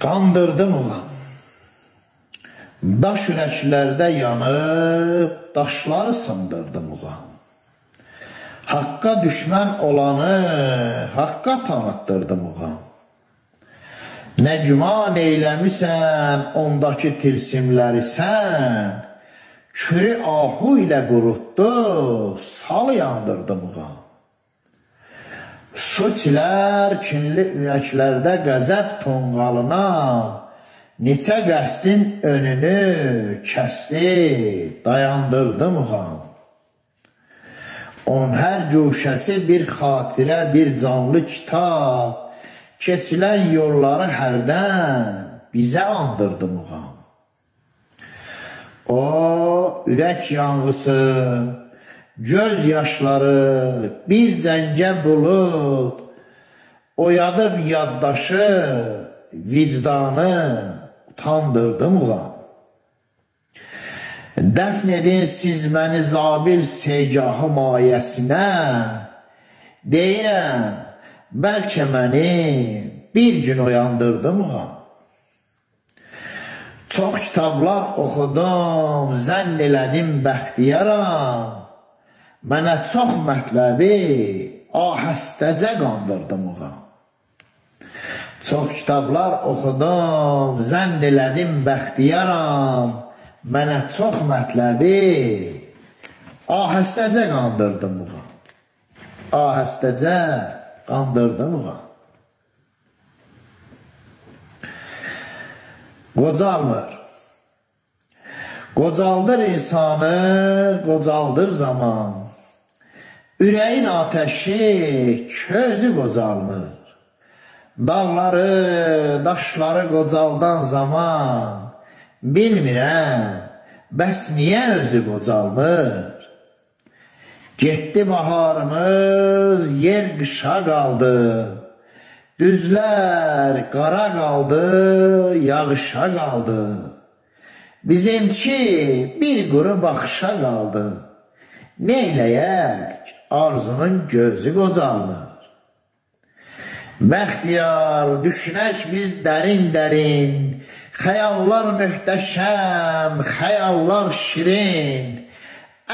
Qandırdım ulan. Daş ürəklərdə yanıb, daşları sındırdım ulan. Haqqa düşmən olanı, haqqa tanıtdırdım ulan. Nə güman eyləmisən, ondakı tilsimləri sən, kürü ahu ilə qurutdu, sal yandırdım ulan. Su çilər kinli ürəklərdə qəzəb tonqalına, neçə qəsdin önünü kəsdi, dayandırdı muğam. On hər güşəsi bir xatirə, bir canlı kitab, keçilən yolları hərdən bizə andırdı muğam. O, ürək yanğısı, göz yaşları bir cəngə bulud, oyadıb yaddaşı, vicdanı utandırdı muğam. Dəfn edin siz məni zabil segahı mayəsinə, deyirəm, bəlkə məni bir gün oyandırdı muğam. Çox kitablar oxudum, zənn elədim bəxtiyaram, Mənə çox mətləbi ahəstəcə qandırdım uğa. Çox kitablar oxudum, zənn elədim bəxtiyaram. Mənə çox mətləbi ahəstəcə qandırdım uğa. Ahəstəcə qandırdım uğa. Qocalmır. Qocaldır insanı, qocaldır zaman. Ürəyin atəşi közü qocalmır. Dağları, daşları qocaldan zaman bilmirəm, bəs niyə özü qocalmır? Getdi baharımız, yer qışa qaldı. Düzlər qara qaldı, yağışa qaldı. Bizimki bir quru baxışa qaldı. Neyləyək? Arzunun gözü qocalmır. Bəxtiyar, düşünək biz dərin-dərin, xəyallar möhtəşəm, xəyallar şirin,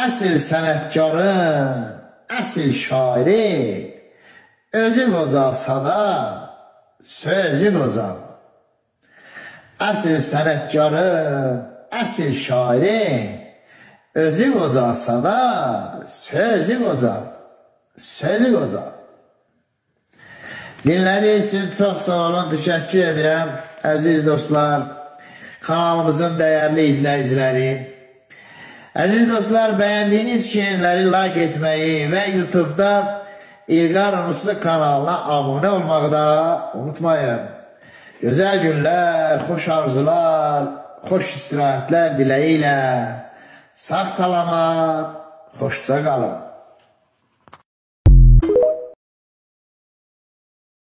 əsl sənətkarın, əsl şairi, özü qocalsa da, sözü qocal. Əsl sənətkarın, əsl şairi, Özü qocalsa da, sözü qocal. Sözü qocal. Dinlədiyiniz üçün çox sağ olun, təşəkkür edirəm. Əziz dostlar, kanalımızın dəyərli izləyiciləri. Əziz dostlar, bəyəndiyiniz şiirləri like etməyi və YouTube-da İlqar Unuslu kanalına abunə olmağı da unutmayın. Gözəl günlər, xoş arzular, xoş istirahətlər diləyi ilə Sağ salamat, hoşça kalın.